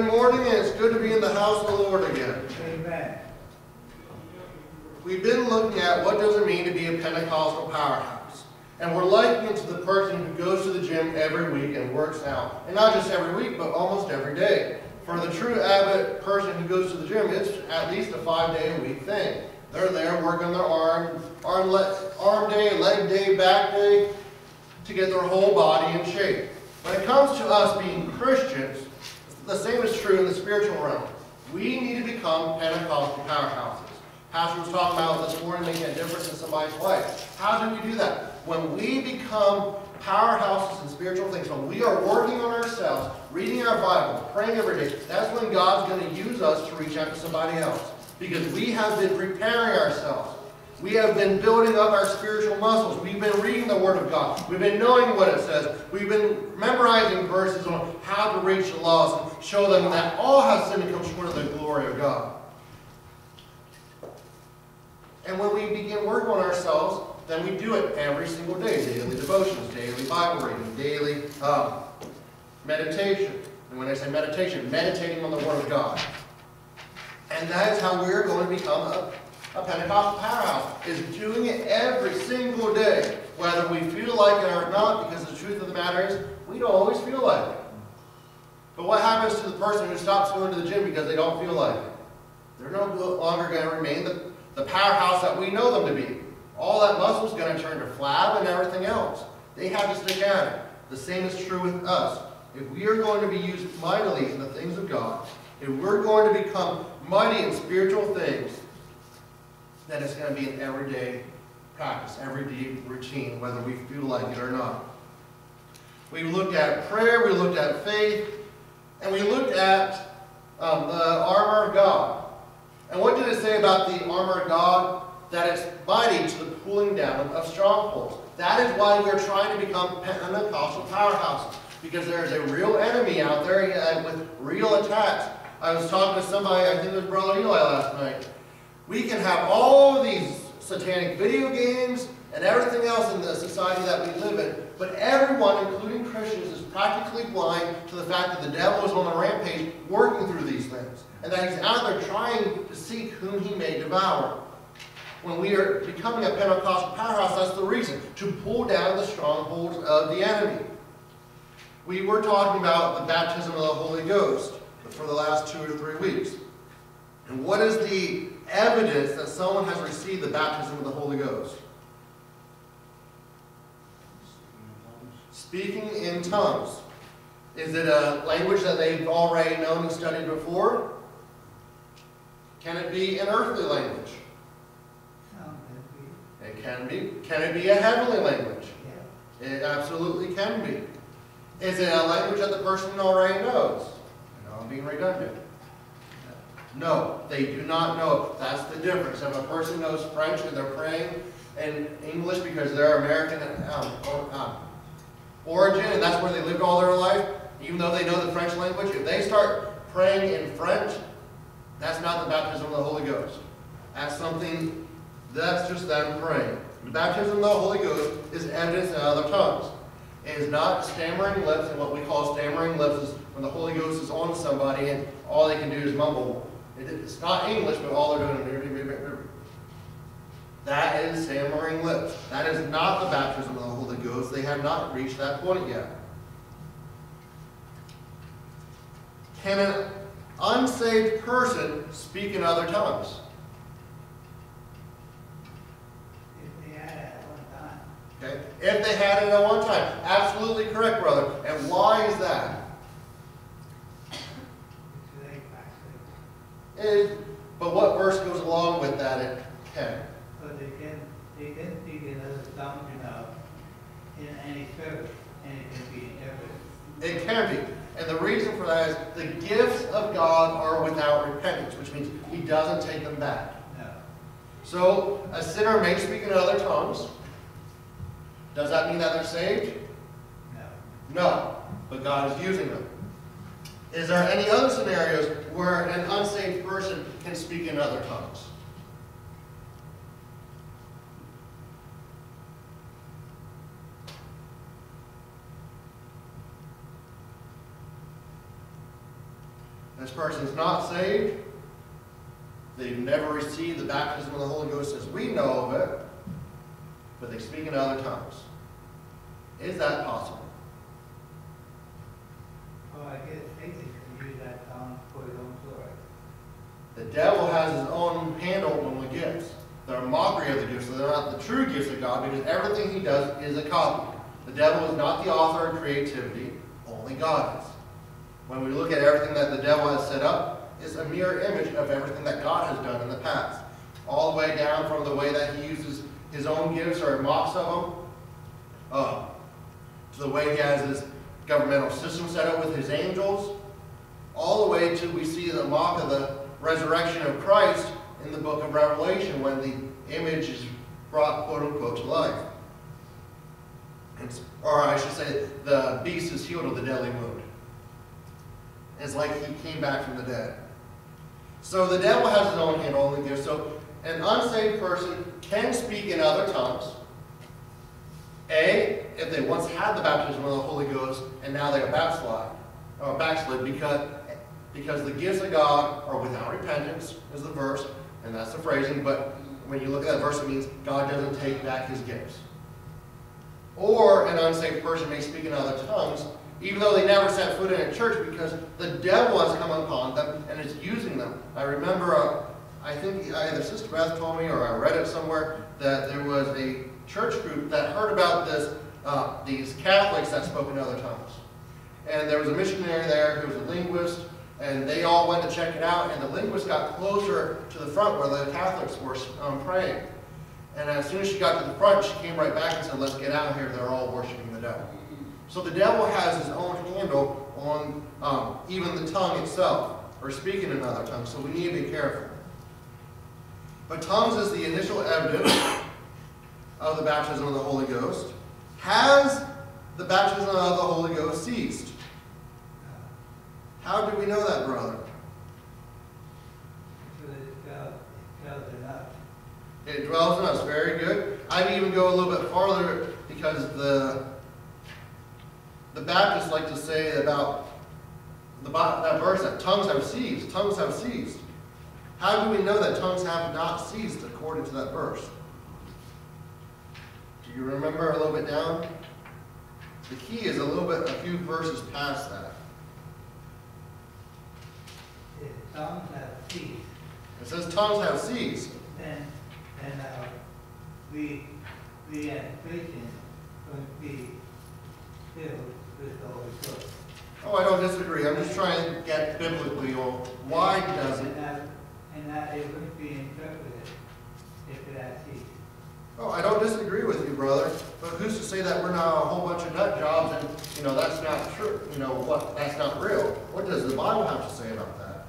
good morning, and it's good to be in the house of the Lord again. Amen. We've been looking at what does it mean to be a Pentecostal powerhouse. And we're likening to the person who goes to the gym every week and works out. And not just every week, but almost every day. For the true avid person who goes to the gym, it's at least a five-day-a-week thing. They're there working their arm, arm, arm day, leg day, back day, to get their whole body in shape. When it comes to us being Christians, the same is true in the spiritual realm. We need to become Pentecostal powerhouses. Pastor was talking about this morning making a difference in somebody's life. How do we do that? When we become powerhouses in spiritual things, when we are working on ourselves, reading our Bible, praying every day, that's when God's going to use us to reach out to somebody else. Because we have been preparing ourselves. We have been building up our spiritual muscles. We've been reading the Word of God. We've been knowing what it says. We've been memorizing verses on how to reach the lost and show them that all have sinned and come short of the glory of God. And when we begin work on ourselves, then we do it every single day. Daily devotions, daily Bible reading, daily um, meditation. And when I say meditation, meditating on the Word of God. And that is how we're going to become a, a Pentecostal powerhouse, is doing it every single day, whether we feel like it or not, because the truth of the matter is, we don't always feel like it. But what happens to the person who stops going to the gym because they don't feel like it? They're no longer going to remain the, the powerhouse that we know them to be. All that muscle is going to turn to flab and everything else. They have to stick at it. The same is true with us. If we are going to be used mightily in the things of God, if we're going to become mighty in spiritual things, then it's going to be an everyday practice, everyday routine, whether we feel like it or not. We looked at prayer, we looked at faith, and we looked at um, the armor of God. And what did it say about the armor of God? That it's mighty to the pulling down of strongholds. That is why we're trying to become Pentecostal powerhouses. Because there is a real enemy out there uh, with real attacks. I was talking to somebody, I think it was Brother Eli last night. We can have all these satanic video games and everything else in the society that we live in, but everyone, including Christians, is practically blind to the fact that the devil is on the rampage working through these things, and that he's out there trying to seek whom he may devour. When we are becoming a Pentecostal powerhouse, that's the reason, to pull down the strongholds of the enemy. We were talking about the baptism of the Holy Ghost for the last two or three weeks. And what is the evidence that someone has received the baptism of the Holy Ghost? Speaking in tongues. Is it a language that they've already known and studied before? Can it be an earthly language? It can be. Can it be a heavenly language? yeah. It absolutely can be. Is it a language that the person already knows? Know I'm being redundant. No, they do not know. That's the difference. If a person knows French and they're praying in English because they're American um, or, um, origin and that's where they lived all their life, even though they know the French language, if they start praying in French, that's not the baptism of the Holy Ghost. That's something, that's just them praying. The baptism of the Holy Ghost is evidence in other tongues. It is not stammering lips, and what we call stammering lips is when the Holy Ghost is on somebody and all they can do is mumble. It- It's not English, but all they're doing is that is stammering lips. That is not the baptism of the Holy Ghost. They have not reached that point yet. Can an unsaved person speak in other tongues? If they had it at one time. Okay? If they had it at one time. Absolutely correct, brother. And why is that? It's late Is, but what verse goes along with that? It can. But they can, they can in other tongues, you know, in any service, and it can be interpreted. It can be. And the reason for that is the gifts of God are without repentance, which means He doesn't take them back. No. So a sinner may speak in other tongues. Does that mean that they're saved? No. No, but God is using them. Is there any other scenarios where an unsaved person can speak in other tongues? This person's not saved. They've never received the baptism of the Holy Ghost as we know of it, but they speak in other tongues. Is that possible? Oh, I guess Satan can use that tongue for his own glory. The devil has his own handle on the gifts. They're a mockery of the gifts, so they're not the true gifts of God because everything he does is a copy. The devil is not the author of creativity, only God is. When we look at everything that the devil has set up, it's a mirror image of everything that God has done in the past. All the way down from the way that he uses his own gifts or mocks of them, uh, to the way he has his governmental system set up with his angels, all the way to we see the mock of the resurrection of Christ in the book of Revelation when the image is brought quote unquote to life. It's, or I should say, the beast is healed of the deadly wound. It's like he came back from the dead. So the devil has his own handle on the gift. So an unsaved person can speak in other tongues. A, if they once had the baptism of the Holy Ghost and now they are backslide, or backslid because, because the gifts of God are without repentance, is the verse, and that's the phrasing, but when you look at that verse, it means God doesn't take back his gifts. Or an unsaved person may speak in other tongues, even though they never set foot in a church, because the devil has come upon them and is using them. I remember, uh, I think either Sister Beth told me or I read it somewhere, that there was a church group that heard about this, uh, these Catholics that spoke in other tongues. And there was a missionary there who was a linguist, and they all went to check it out, and the linguist got closer to the front where the Catholics were um, praying. And as soon as she got to the front, she came right back and said, let's get out of here, they're all worshiping the devil. So the devil has his own handle on um, even the tongue itself, or speaking in other tongues, so we need to be careful. But tongues is the initial evidence of the baptism of the Holy Ghost. Has the baptism of the Holy Ghost ceased? How do we know that, brother? It tells, it tells enough. It dwells in us. Very good. I'd even go a little bit farther because the the Baptists like to say about the that verse that tongues have ceased. Tongues have ceased. How do we know that tongues have not ceased according to that verse? Do you remember a little bit down? The key is a little bit, a few verses past that. If tongues have ceased, It says tongues have ceased. then, then, uh, we, we as Christians going to be filled with the Holy Ghost. Oh, I don't disagree. I'm just trying to get biblically on why does it. and that it would be interpreted if it had ceased. Oh, I don't disagree with you, brother. But who's to say that we're not a whole bunch of nut jobs and, you know, that's not true, you know, what, that's not real? What does the Bible have to say about that?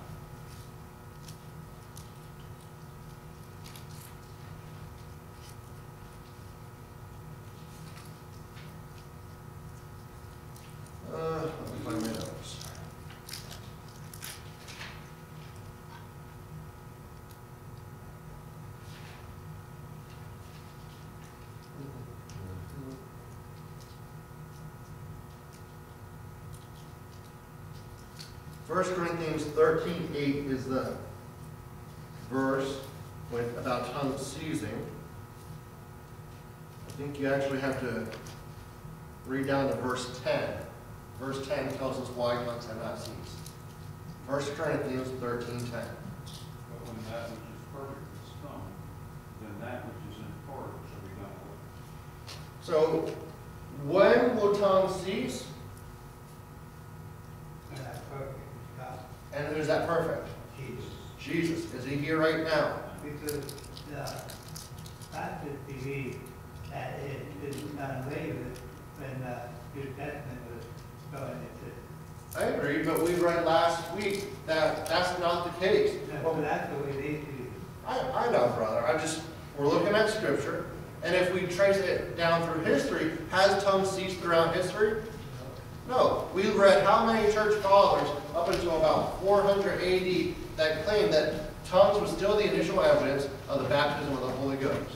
Uh, let me find my notes. First Corinthians thirteen eight is the verse with, about tongues seizing. I think you actually have to read down to verse ten. Verse ten tells us why tongues have not ceased. First Corinthians thirteen ten. But when that which is perfect is come, then that which is in part shall be done away. So, when will tongues cease? And that perfect is God, And who's that perfect? Jesus. Jesus. Is he here right now? Because uh, the Baptists believe that it is away with when uh, the New Testament was going into. I agree, but we read last week that that's not the case. But that's the way they it. I, I know, brother. I just, we're looking at scripture, and if we trace it down through history, has tongues ceased throughout history? No. We read how many church fathers up until about 400 AD that claimed that tongues was still the initial evidence of the baptism of the Holy Ghost.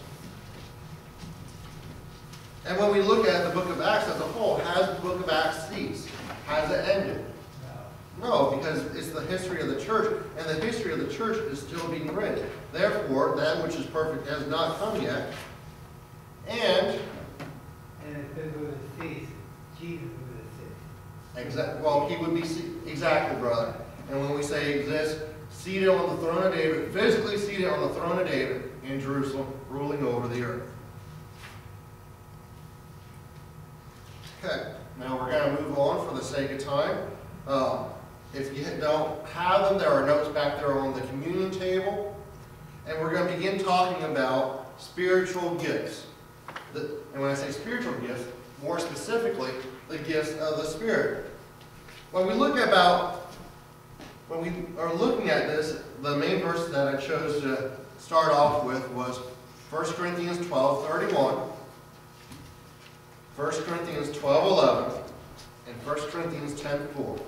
And when we look at the book of Acts as a whole, has the book of Acts ceased? Has it ended? No, because it's the history of the church, and the history of the church is still being written. Therefore, that which is perfect has not come yet. And, And if it Jesus would have ceased. Exact, well, he would be, exactly, brother. And when we say exist, seated on the throne of David, physically seated on the throne of David in Jerusalem, ruling over the earth. Okay, now we're gonna move on for the sake of time. Um, if you don't have them, there are notes back there on the communion table. And we're gonna begin talking about spiritual gifts. The- and when I say spiritual gifts, more specifically, the gifts of the Spirit. When we look about, when we are looking at this, the main verse that I chose to start off with was 1 Corinthians 12, 31. 1 Corinthians 12, 11, and 1 Corinthians 10, 4.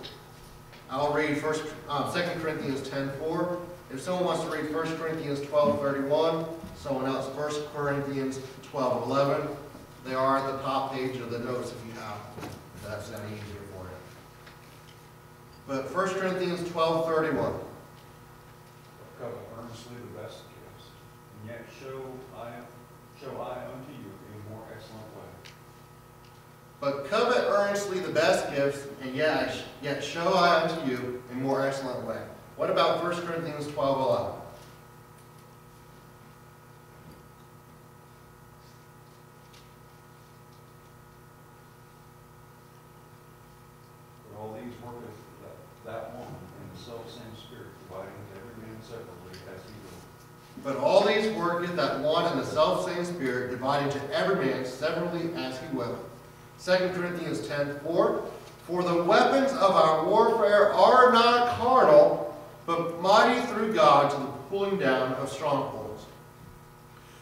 I'll read first, uh, 2 Corinthians 10, 4. If someone wants to read 1 Corinthians 12, 31, someone else 1 Corinthians 12, 11, they are at the top page of the notes if you have, if that's any easier for you. But 1 Corinthians 12, 31. Covet earnestly the best gifts, and yet show I, show I unto you a more excellent way. But covet earnestly the best gifts, and yet, yet show I unto you a more excellent way. What about 1 Corinthians 12, 11? But all these worketh that, that one in the selfsame spirit, dividing to every man separately as he will. But all these worketh that one and the selfsame Spirit, dividing to every man severally as he will. 2 Corinthians 10, 4. For the weapons of our warfare are not carnal, but mighty through God to the pulling down of strongholds.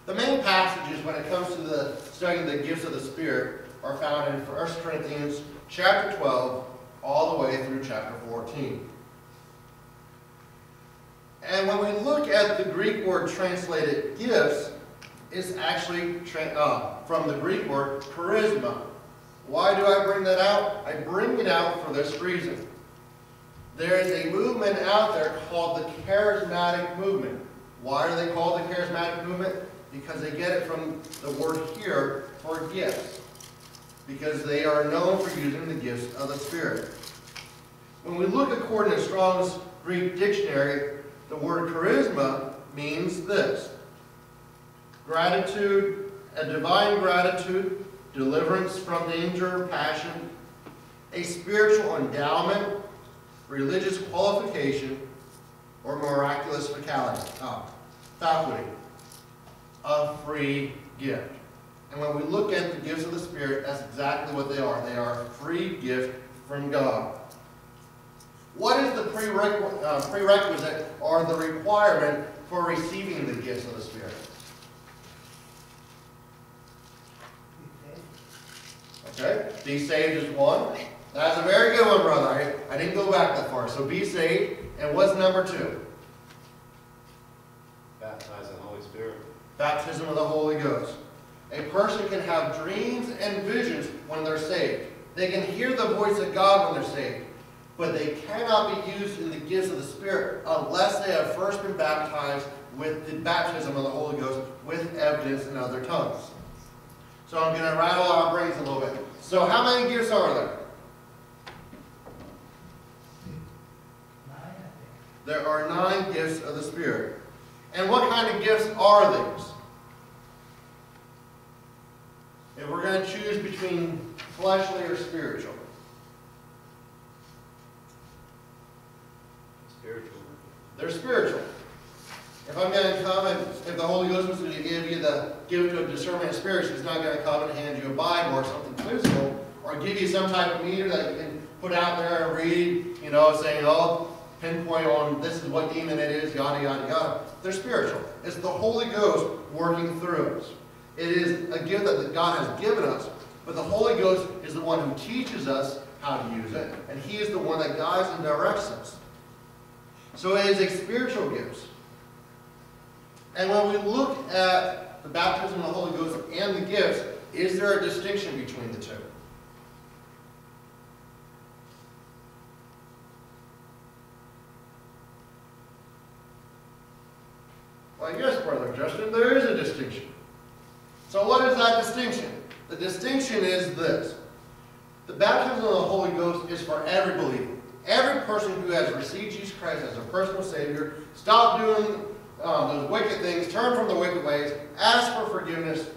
The main passages when it comes to the study of the gifts of the Spirit are found in 1 Corinthians chapter 12 all the way through chapter 14. And when we look at the Greek word translated gifts, it's actually uh, from the Greek word charisma. Why do I bring that out? I bring it out for this reason. There is a movement out there called the charismatic movement. Why are they called the charismatic movement? Because they get it from the word here for gifts. Because they are known for using the gifts of the Spirit. When we look according to Strong's Greek dictionary, the word charisma means this gratitude, a divine gratitude, deliverance from danger, passion, a spiritual endowment, religious qualification, or miraculous faculty, uh, faculty, a free gift. And when we look at the gifts of the Spirit, that's exactly what they are. They are a free gift from God. What is the uh, prerequisite or the requirement for receiving the gifts of the Spirit? He said, Okay, be saved is one. That's a very good one, brother. I, I didn't go back that far. So be saved. And what's number two? Baptize in the Holy Spirit. Baptism of the Holy Ghost. A person can have dreams and visions when they're saved. They can hear the voice of God when they're saved. But they cannot be used in the gifts of the Spirit unless they have first been baptized with the baptism of the Holy Ghost with evidence in other tongues. So I'm going to rattle our brains a little bit. So how many gifts are there? nine, I think. There are nine gifts of the Spirit. And what kind of gifts are these? If we're going to choose between fleshly or spiritual, Spiritual. they're spiritual. If I'm going to come and if the Holy Ghost was going to give you the gift of discernment of spirits, He's not going to come and hand you a Bible or something physical, or give you some type of meter that you can put out there and read, you know, saying, oh, pinpoint on this is what demon it is, yada, yada, yada. They're spiritual. It's the Holy Ghost working through us. It is a gift that God has given us, but the Holy Ghost is the one who teaches us how to use it, and He is the one that guides and directs us. So it is a spiritual gift. And when we look at the baptism of the Holy Ghost and the gifts, is there a distinction between the two? Well, yes, Brother Justin, there is a distinction. So what is that distinction? The distinction is this. The baptism of the Holy Ghost is for every believer. Every person who has received Jesus Christ as a personal Savior, stop doing um, those wicked things, turn from the wicked ways, ask for forgiveness,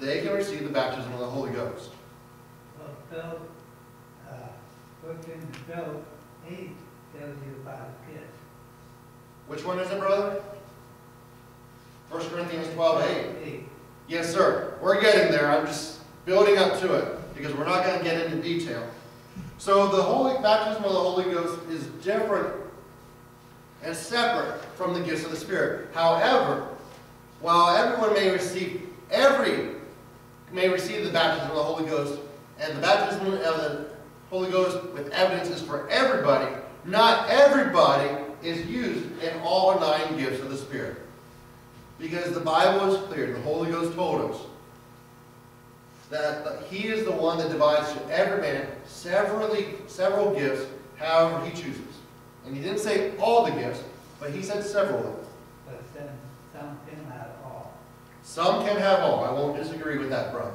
they can receive the baptism of the Holy Ghost. Well, Phil, uh, into Phil, he tells you about kids. Which one is it, brother? 1 Corinthians 12, 8. He- Yes, sir. We're getting there. I'm just building up to it because we're not going to get into detail. So the holy baptism of the Holy Ghost is different and separate from the gifts of the Spirit. However, while everyone may receive every may receive the baptism of the Holy Ghost, and the baptism of the Holy Ghost with evidence is for everybody, not everybody is used in all nine gifts of the Spirit. Because the Bible is clear, the Holy Ghost told us that He is the one that divides to every man severally, several gifts, however He chooses. And He didn't say all the gifts, but He said several of them. But then some can have all. Some can have all. I won't disagree with that, brother.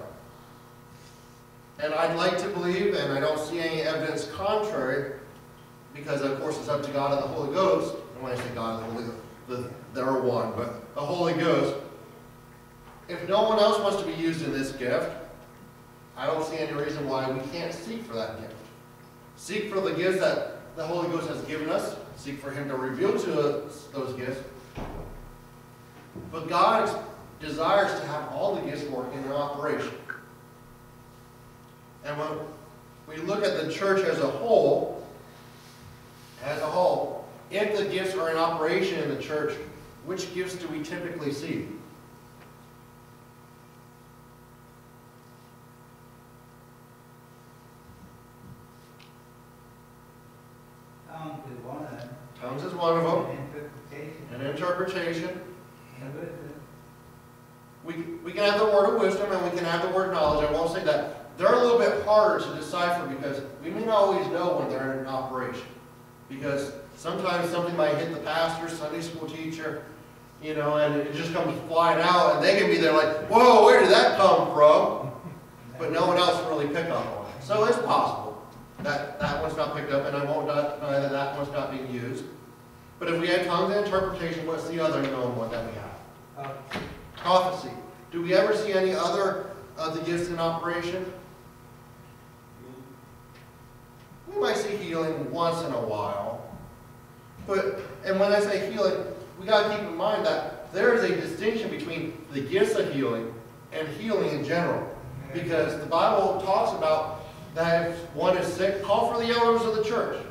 And I'd like to believe, and I don't see any evidence contrary, because of course it's up to God and the Holy Ghost. And when I say God and the Holy Ghost, the, they're one, but the Holy Ghost. If no one else wants to be used in this gift, I don't see any reason why we can't seek for that gift. Seek for the gifts that the Holy Ghost has given us. Seek for Him to reveal to us those gifts. But God desires to have all the gifts working in operation. And when we look at the church as a whole, as a whole, if the gifts are in operation in the church, which gifts do we typically see? Tongues is one of them. Tongues is one of them, Interpretation. and interpretation. And wisdom. We, we can have the word of wisdom and we can have the word knowledge. I won't say that. They're a little bit harder to decipher because we may not always know when they're in operation. Because sometimes something might hit the pastor, Sunday school teacher, you know, and it just comes flying out and they can be there like, whoa, where did that come from? But no one else really pick up on it. So it's possible that that one's not picked up and I won't deny that that one's not being used. But if we had tongues and interpretation, what's the other known one that we have? Uh, Prophecy. Do we ever see any other of the gifts in operation? We might see healing once in a while. But, and when I say healing, we gotta keep in mind that there is a distinction between the gifts of healing and healing in general. Because the Bible talks about that if one is sick, call for the elders of the church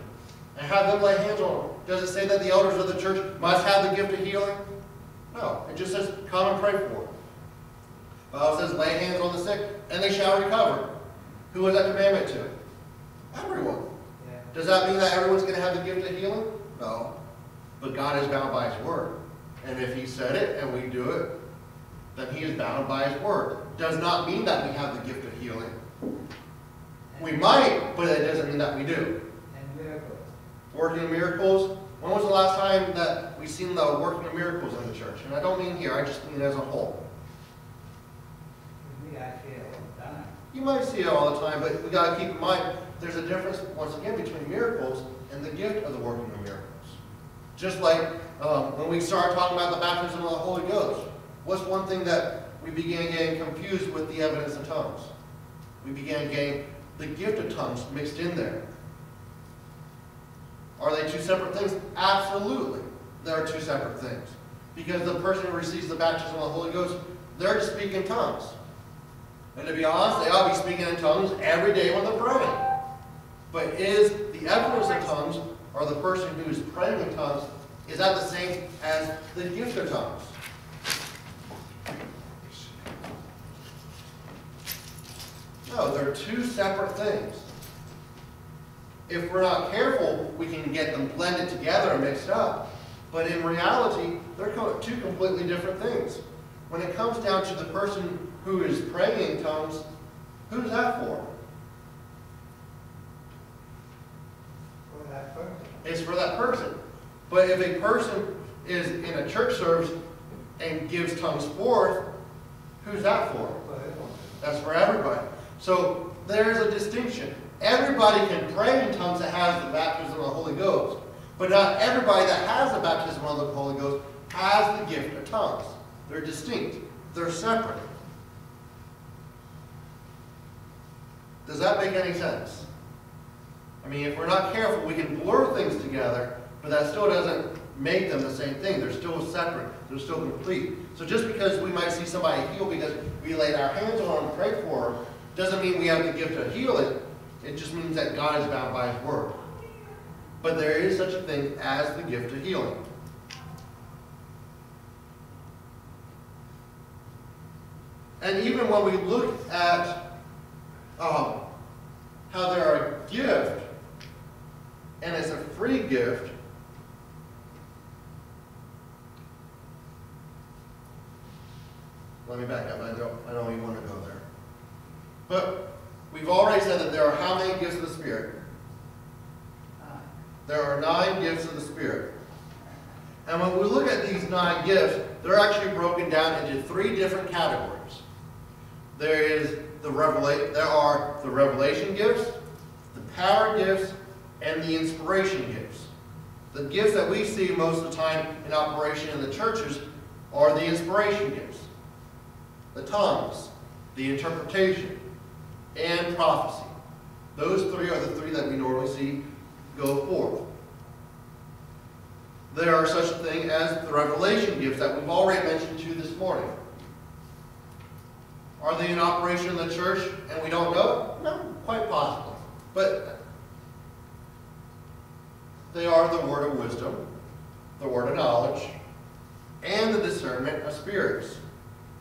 and have them lay hands on them. Does it say that the elders of the church must have the gift of healing? No, it just says, come and pray for them. Bible says, lay hands on the sick, and they shall recover. Who was that commandment to? Everyone. yeah. Does that mean that everyone's going to have the gift of healing? No. But God is bound by His word. And if He said it and we do it, then He is bound by His word. Does not mean that we have the gift of healing. We might, but it doesn't mean that we do. And miracles. Working miracles. When was the last time that we've seen the working of miracles in the church? And I don't mean here, I just mean as a whole. We got all the time. You might see it all the time, but we gotta keep in mind, there's a difference, once again, between miracles and the gift of the working of miracles. Just like, um, when we started talking about the baptism of the Holy Ghost, what's one thing that we began getting confused with the evidence of tongues? We began getting the gift of tongues mixed in there. Are they two separate things? Absolutely. They are two separate things. Because the person who receives the baptism of the Holy Ghost, they're to speak in tongues. And to be honest, they ought to be speaking in tongues every day when they're praying. But is the evidence of tongues, or the person who is praying in tongues, is that the same as the gift of tongues? No, they're two separate things. If we're not careful, we can get them blended together and mixed up. But in reality, they're two completely different things. When it comes down to the person who is praying in tongues, who's that for? For that It's for that person. But if a person is in a church service and gives tongues forth, who's that for? That's for everybody. So there's a distinction. Everybody can pray in tongues that has the baptism of the Holy Ghost. But not everybody that has the baptism of the Holy Ghost has the gift of tongues. They're distinct. They're separate. Does that make any sense? I mean, if we're not careful, we can blur things together, but that still doesn't make them the same thing. They're still separate. They're still complete. So just because we might see somebody heal because we laid our hands on them and prayed for them, doesn't mean we have the gift of healing. It It just means that God is bound by His word. But there is such a thing as the gift of healing. And even when we look at um, how there are a gift, and as a free gift, let me back up, I don't, I don't even want to go there. But we've already said that there are how many gifts of the Spirit? There are nine gifts of the Spirit. And when we look at these nine gifts, they're actually broken down into three different categories. There is the revela- there are the revelation gifts, the power gifts, and the inspiration gifts. The gifts that we see most of the time in operation in the churches are the inspiration gifts, the tongues, the interpretation, and prophecy. Those three are the three that we normally see go forth. There are such a thing as the revelation gifts that we've already mentioned to you this morning. Are they in operation in the church and we don't know? No, quite possibly. But they are the word of wisdom, the word of knowledge, and the discernment of spirits.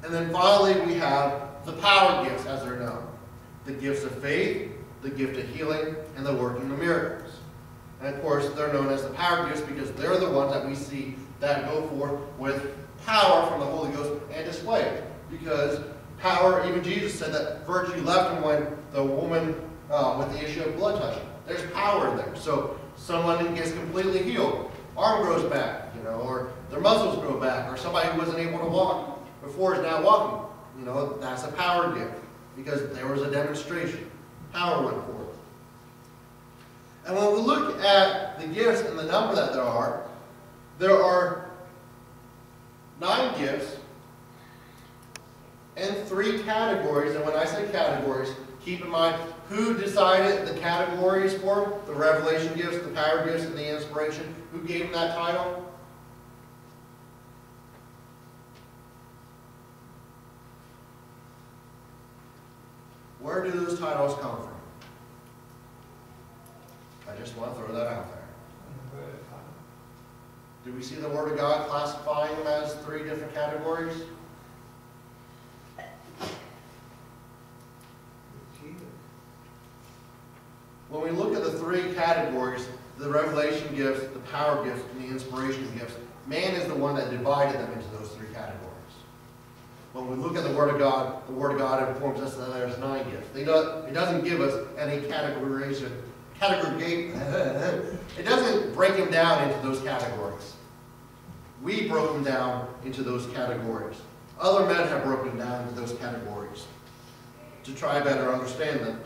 And then finally, we have the power gifts, as they're known the gifts of faith, the gift of healing, and the working of miracles. And of course, they're known as the power gifts because they're the ones that we see that go forth with power from the Holy Ghost and display it. Because power, even Jesus said that virtue left him when the woman uh, with the issue of blood touched him. There's power in there. So someone gets completely healed. Arm grows back, you know, or their muscles grow back, or somebody who wasn't able to walk before is now walking. You know, that's a power gift because there was a demonstration. Power went forth. And when we look at the gifts and the number that there are, there are nine gifts and three categories. And when I say categories, keep in mind who decided the categories for them, the revelation gifts, the power gifts, and the inspiration. Who gave them that title? Where do those titles come from? I just want to throw that out there. Do we see the Word of God classifying them as three different categories? Jesus. When we look at the three categories, the revelation gifts, the power gifts, and the inspiration gifts, man is the one that divided them into those three categories. When we look at the Word of God, the Word of God informs us that there's nine gifts. It doesn't give us any categorization, categoricate, it doesn't break them down into those categories. We broke them down into those categories. Other men have broken down into those categories to try better understand them.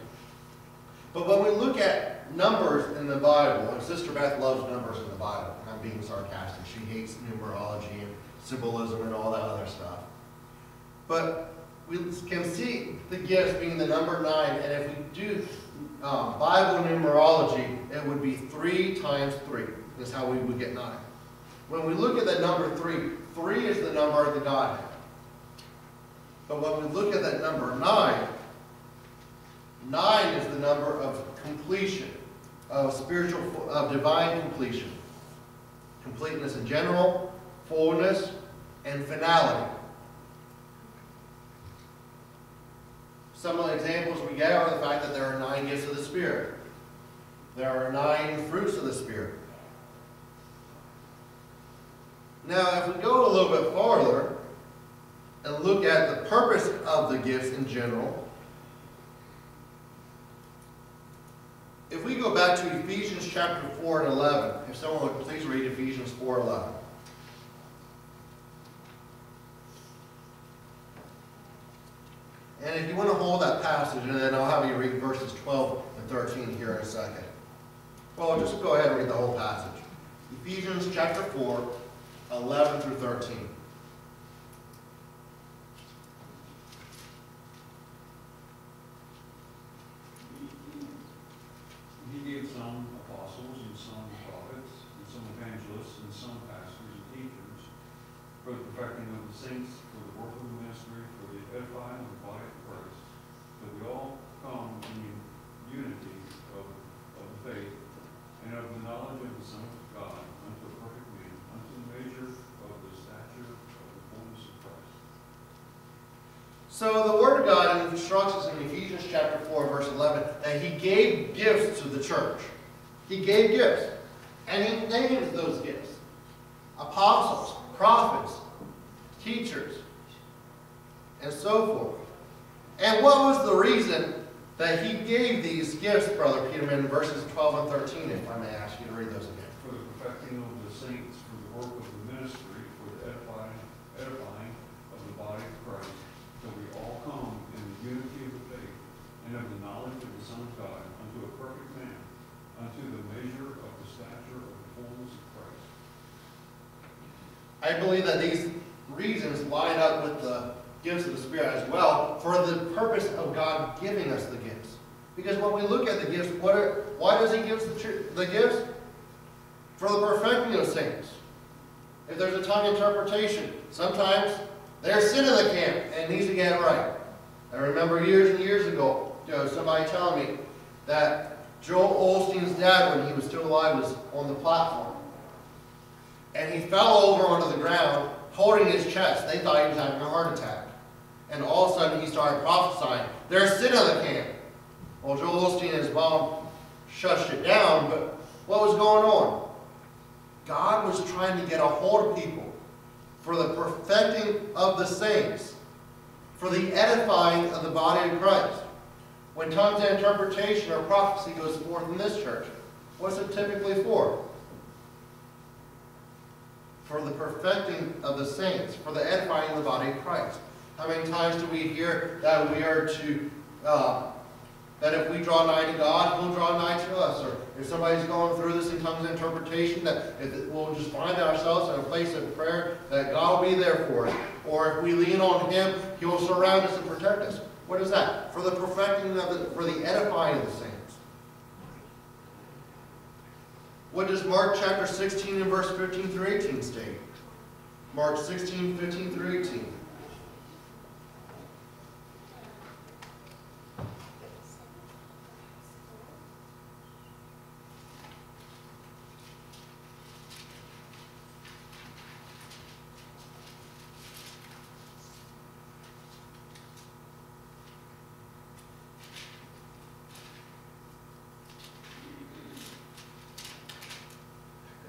But when we look at numbers in the Bible, and Sister Beth loves numbers in the Bible, I'm being sarcastic. She hates numerology and symbolism and all that other stuff. But we can see the gifts being the number nine, and if we do um, Bible numerology, it would be three times three, is how we would get nine. When we look at the number three, three is the number of the Godhead. But when we look at that number nine, Nine is the number of completion, of spiritual, of divine completion. Completeness in general, fullness, and finality. Some of the examples we get are the fact that there are nine gifts of the Spirit. There are nine fruits of the Spirit. Now, if we go a little bit farther and look at the purpose of the gifts in general, go back to Ephesians chapter 4 and 11, if someone would please read Ephesians 4 and 11. And if you want to hold that passage, and then I'll have you read verses 12 and 13 here in a second. Well, just go ahead and read the whole passage. Ephesians chapter 4, 11 through 13. Some apostles and some prophets and some evangelists and some pastors and teachers for the perfecting of the saints, for the work of the ministry, for the edifying of the body of Christ, that we all come in unity of, of the faith and of the knowledge of the Son of God unto a perfect man, unto the measure of the stature of the fullness of Christ. So the Word of God instructs us in Ephesians chapter 4, verse 11, that He gave gifts to the church. He gave gifts. And He named those gifts. Apostles, prophets, teachers, and so forth. And what was the reason that He gave these gifts, Brother Peterman, in verses 12 and 13, if I may ask you to read those again? For the perfecting of the saints, for the work of the ministry, for the edifying, edifying of the body of Christ, till we all come in the unity of the faith and of the knowledge of the Son of God, unto a perfect man, unto the measure of the stature of the fullness of Christ. I believe that these reasons line up with the gifts of the Spirit as well for the purpose of God giving us the gifts. Because when we look at the gifts, what are, why does He give us the, the gifts? For the perfecting of saints. If there's a tongue interpretation, sometimes there's sin in the camp and needs to get right. I remember years and years ago, you know, somebody telling me that Joel Osteen's dad, when he was still alive, was on the platform and he fell over onto the ground holding his chest. They thought he was having a heart attack. And all of a sudden he started prophesying, there's sin in the camp. Well, Joel Osteen and his mom shushed it down, but what was going on? God was trying to get a hold of people for the perfecting of the saints, for the edifying of the body of Christ. When tongues and interpretation or prophecy goes forth in this church, what's it typically for? For the perfecting of the saints, for the edifying of the body of Christ. How many times do we hear that we are to, uh, that if we draw nigh to God, He'll draw nigh to us? Or if somebody's going through this in tongues interpretation, that if we'll just find ourselves in a place of prayer, that God will be there for us. Or if we lean on Him, He will surround us and protect us. What is that? For the perfecting of the, for the edifying of the saints. What does Mark chapter 16 and verse 15 through 18 state? Mark 16, 15 through 18.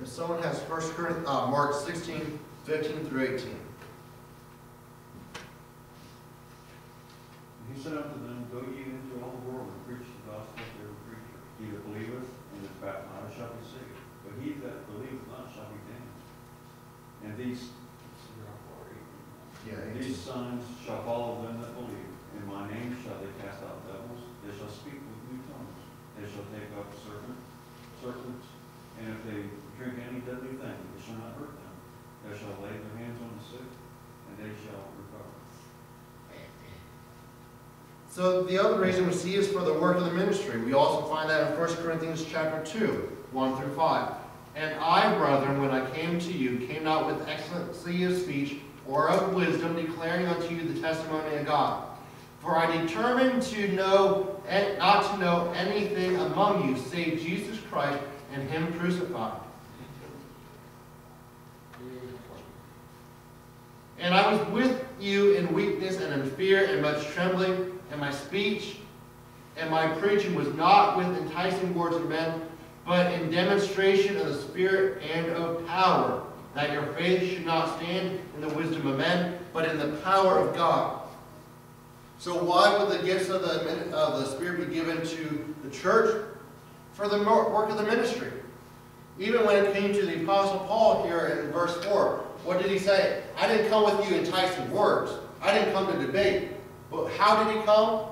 If someone has First uh, Mark 16, 15 through 18. And he said unto them, Go ye into all the world and preach the gospel to every creature. He that believeth and is baptized shall be saved, but he that believeth not shall be damned. And these, let's see how far, eighteen. Yeah, And these signs shall follow them that believe. In my name shall they cast out devils. They shall speak with new tongues. They shall take up serpent, serpents. And if they drink any deadly thing, it shall not hurt them. They shall lay their hands on the sick, and they shall recover. So the other reason we see is for the work of the ministry. We also find that in 1 Corinthians chapter 2, 1 through 5. And I, brethren, when I came to you, came not with excellency of speech or of wisdom, declaring unto you the testimony of God. For I determined to know, and not to know anything among you, save Jesus Christ and Him crucified. And I was with you in weakness and in fear and much trembling, and my speech and my preaching was not with enticing words of men, but in demonstration of the Spirit and of power, that your faith should not stand in the wisdom of men, but in the power of God. So why would the gifts of the, of the Spirit be given to the church? For the work of the ministry. Even when it came to the Apostle Paul here in verse 4, what did he say? I didn't come with you enticing words. I didn't come to debate. But how did he come?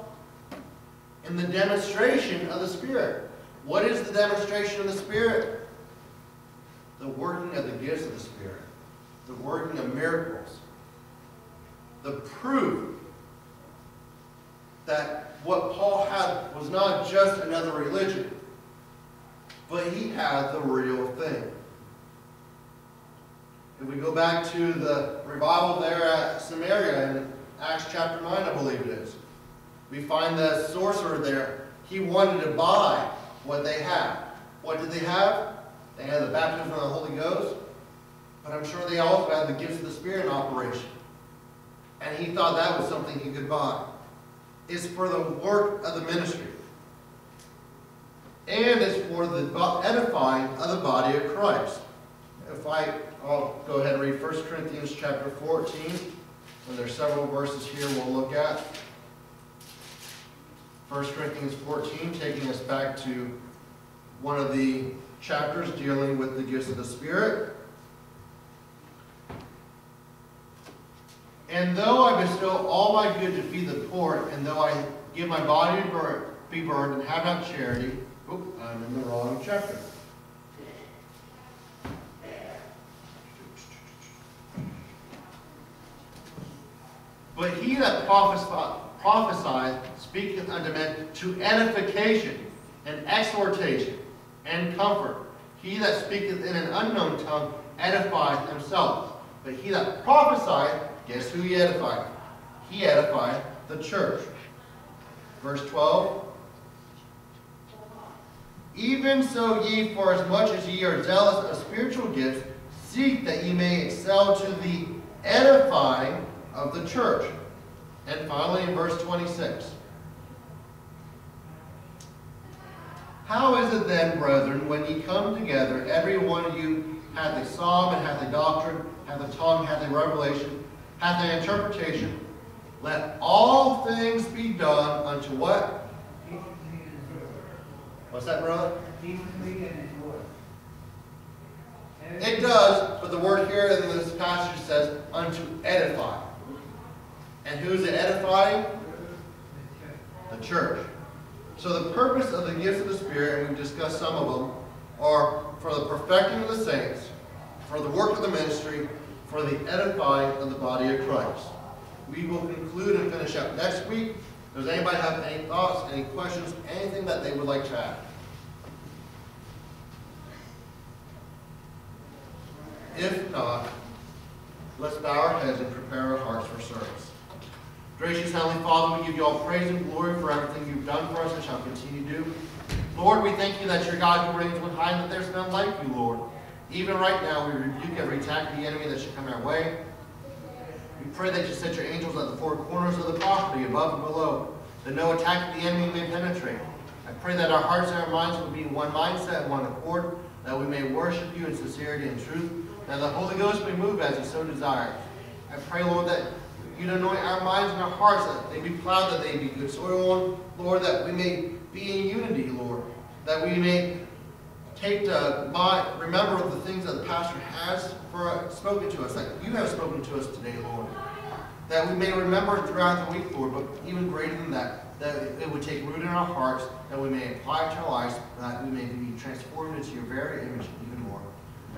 In the demonstration of the Spirit. What is the demonstration of the Spirit? The working of the gifts of the Spirit. The working of miracles. The proof that what Paul had was not just another religion, but he had the real thing. If we go back to the revival there at Samaria Acts chapter 9, I believe it is, we find the sorcerer there. He wanted to buy what they had. What did they have? They had the baptism of the Holy Ghost, but I'm sure they also had the gifts of the Spirit in operation. And he thought that was something he could buy. It's for the work of the ministry. And it's for the edifying of the body of Christ. If I, I'll go ahead and read 1 Corinthians chapter 14. And there's several verses here we'll look at. 1 Corinthians 14, taking us back to one of the chapters dealing with the gifts of the Spirit. And though I bestow all my good to feed the poor, and though I give my body to be burned and have not charity, I'm in the wrong chapter. But he that prophesieth speaketh unto men to edification and exhortation and comfort. He that speaketh in an unknown tongue edifieth himself. But he that prophesieth, guess who he edifieth? He edifieth the church. Verse 12. Even so ye, for as much as ye are zealous of spiritual gifts, seek that ye may excel to the edifying of the church. And finally, in verse 26. How is it then, brethren, when ye come together, every one of you hath a psalm, and hath a doctrine, hath a tongue, hath a revelation, hath an interpretation? Let all things be done unto what? What's that, brother? It does, but the word here in this passage says, unto edify. And who's it edifying? The church. So the purpose of the gifts of the Spirit, and we've discussed some of them, are for the perfecting of the saints, for the work of the ministry, for the edifying of the body of Christ. We will conclude and finish up next week. Does anybody have any thoughts, any questions, anything that they would like to add? If not, let's bow our heads and prepare our hearts for service. Gracious Heavenly Father, we give you all praise and glory for everything you've done for us and shall continue to do. Lord, we thank you that you're God who reigns on high and that there's none like you, Lord. Even right now, we rebuke every attack of the enemy that should come our way. We pray that you set your angels at the four corners of the property, above and below, that no attack of the enemy may penetrate. I pray that our hearts and our minds will be one mindset one accord, that we may worship you in sincerity and truth, that the Holy Ghost may move as he so desires. I pray, Lord, that you'd anoint our minds and our hearts, that they be plowed, that they be good soil, Lord, that we may be in unity, Lord, that we may take to my, remember the things that the pastor has for, spoken to us, that you have spoken to us today, Lord. That we may remember throughout the week, Lord, but even greater than that, that it would take root in our hearts, that we may apply it to our lives, that we may be transformed into your very image even more.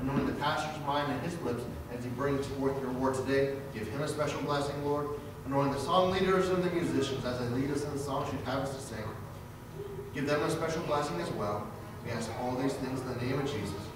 Anoint the pastor's mind and his lips as he brings forth your word today. Give him a special blessing, Lord. Anoint the song leaders and the musicians as they lead us in the songs you'd have us to sing. Give them a special blessing as well. We ask all these things in the name of Jesus.